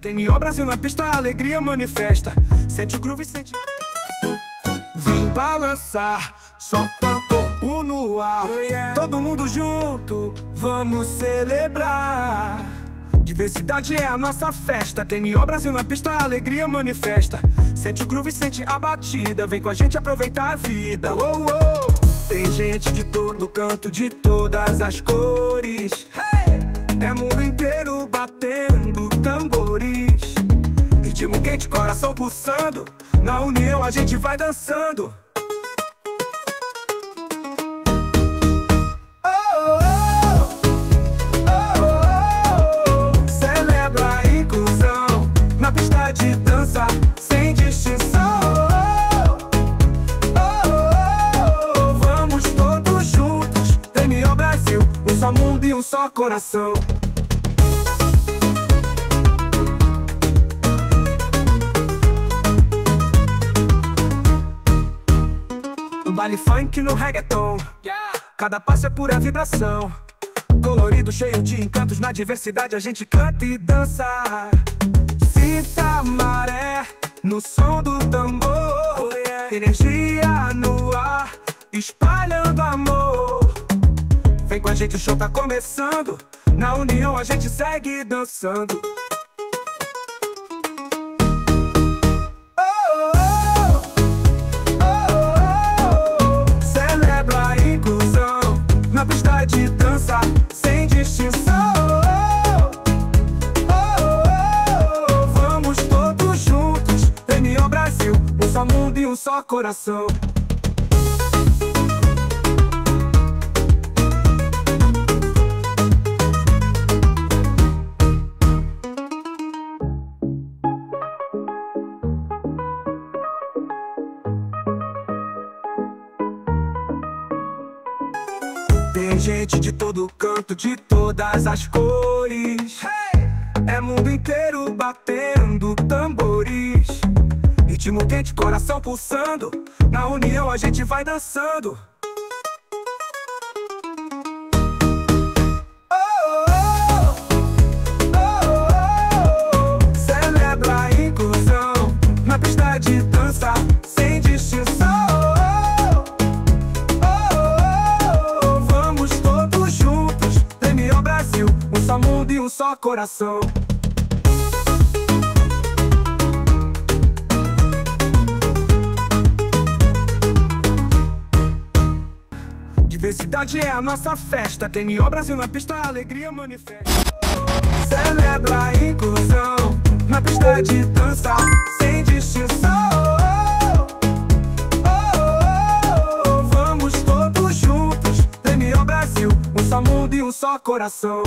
TNO Brasil na pista, a alegria manifesta. Sente o groove, sente. Vim balançar, só o no ar. Todo mundo junto, vamos celebrar. Diversidade é a nossa festa. TNO Brasil na pista, a alegria manifesta. Sente o groove, sente a batida. Vem com a gente aproveitar a vida. Oh, oh. Tem gente de todo canto, de todas as cores. É mundo inteiro batendo quente, coração pulsando. Na união a gente vai dançando. Um só mundo e um só coração. Baile funk, no reggaeton. Cada passo é pura vibração. Colorido, cheio de encantos. Na diversidade a gente canta e dança. Sinta maré No som do tambor. Energia no ar Espalhando amor. Vem com a gente, o show tá começando. Na união a gente segue dançando só coração. Tem gente de todo canto, de todas as cores. É mundo inteiro batendo. Ritmo quente, coração pulsando. Na união a gente vai dançando. Vamos todos juntos, TNO Brasil, um só mundo e um só coração. Diversidade é a nossa festa, TNO Brasil na pista, alegria manifesta. Celebra a inclusão na pista de dança sem distinção. Vamos todos juntos, TNO Brasil, um só mundo e um só coração.